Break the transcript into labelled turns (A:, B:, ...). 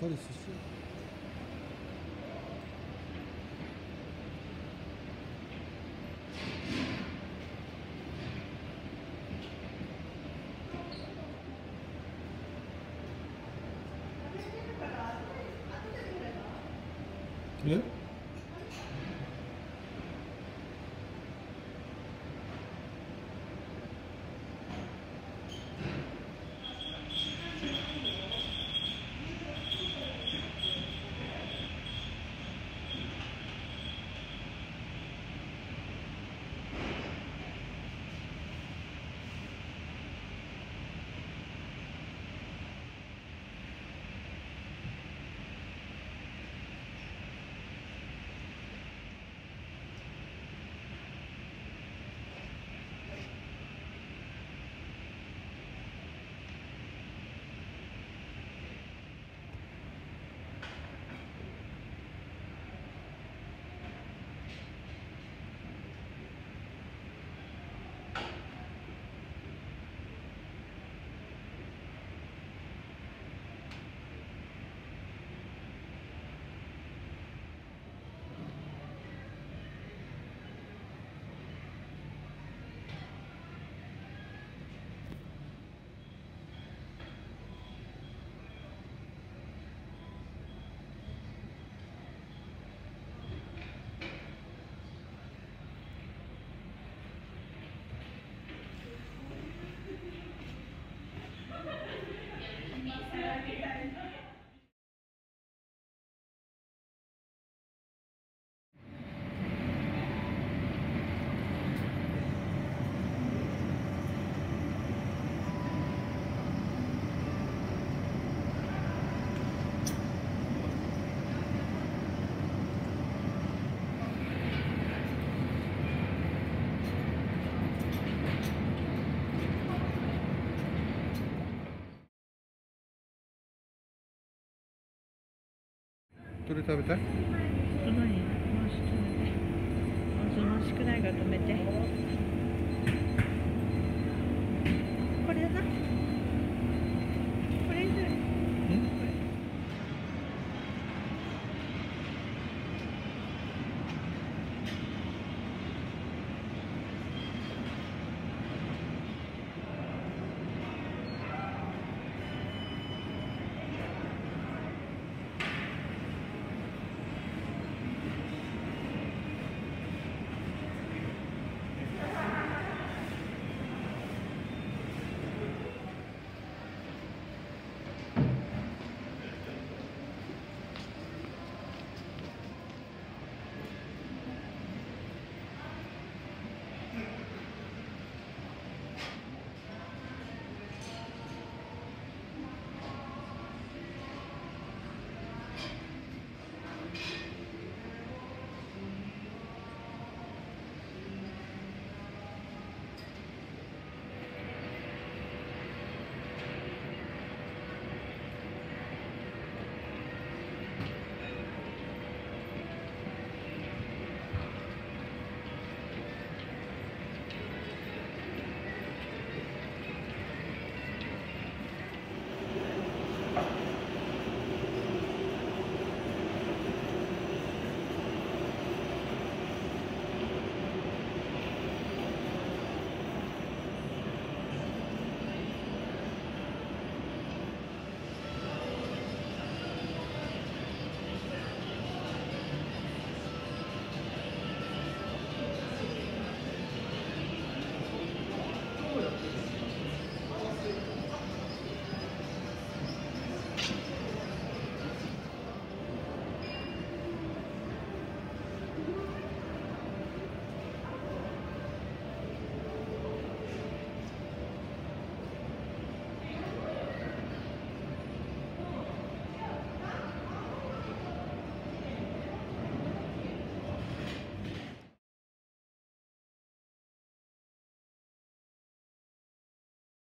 A: pas les soucis. どれ食べたい？
B: そが止めて。これだな。